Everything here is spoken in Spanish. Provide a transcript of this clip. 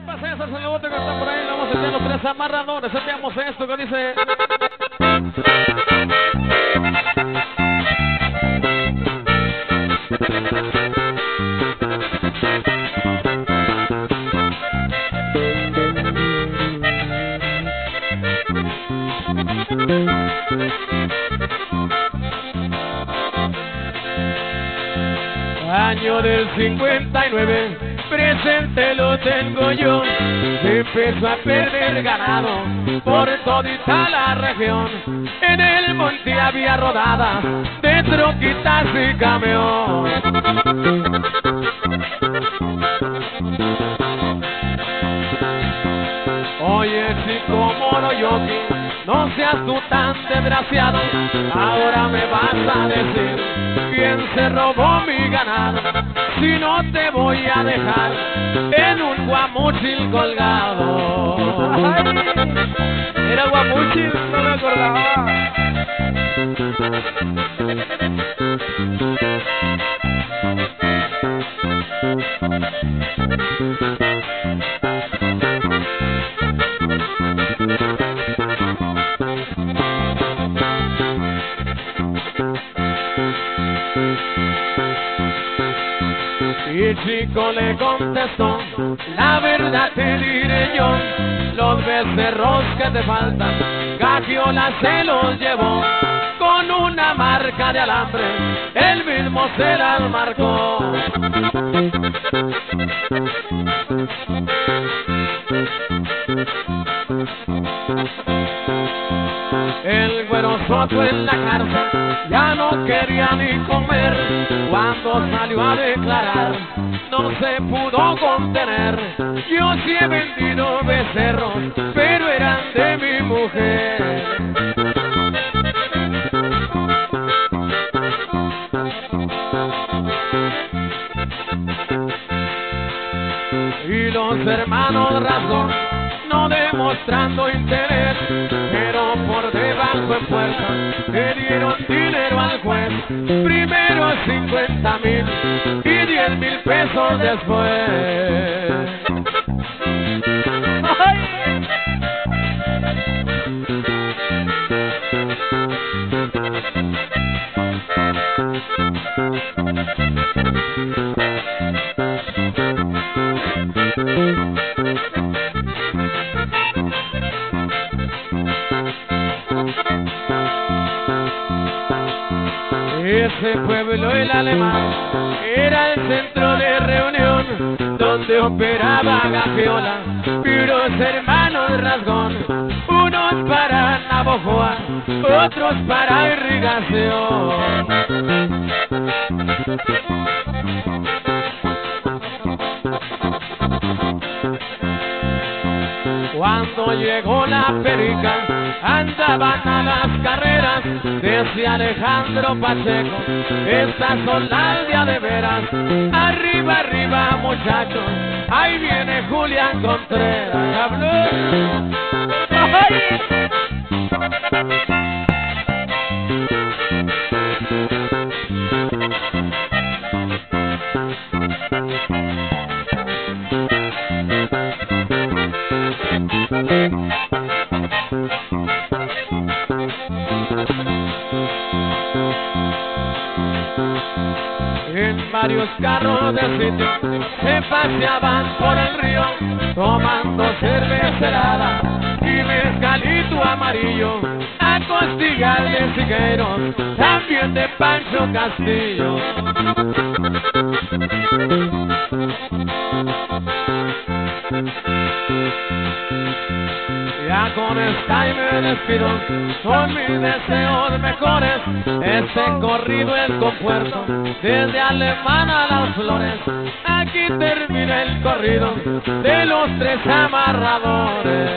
compas, ese es el bote que está por ahí. Vamos a los tres amarradores. Hacemos esto que dice. Año del 59, presente lo tengo yo. Empezó a perder ganado por todita la región. En el monte había rodadas de troquitas y camión. Oye, chico moro yoki, no seas tú tan desgraciado. Ahora me vas a decir quién se robó mi ganado. Si no te voy a dejar en un guamuchil colgado. Era guamuchil, no me acordaba. Y chico le contestó, la verdad te diré yo, los becerros que te faltan, Gagiola se los llevó, con una marca de alambre, él mismo se las marcó. En la cárcel ya no quería ni comer. Cuando salió a declarar, no se pudo contener. Yo sí he vendido becerros, pero eran de mi mujer. Y los hermanos razón, no demostrando interés, en puerta le dieron dinero al juez. Primero 50 mil y 10 mil pesos después. Ese pueblo, el alemán, era el centro de reunión donde operaba Gagiola y los hermanos Rasgón, unos para Navojoa, otros para irrigación. Cuando llegó la perica, andaban a las carreras, decía Alejandro Pacheco, estas son las de de veras. Arriba, arriba, muchachos, ahí viene Julián Contreras. ¡Habló! En varios carros de sitio se paseaban por el río tomando cerveza helada y mezcalito amarillo a costillar de Sigueros, también de Pancho Castillo. Ya con esta y me despido, son mis deseos mejores. Este corrido el compuerto, desde Alemana a las flores. Aquí termina el corrido de los tres amarradores.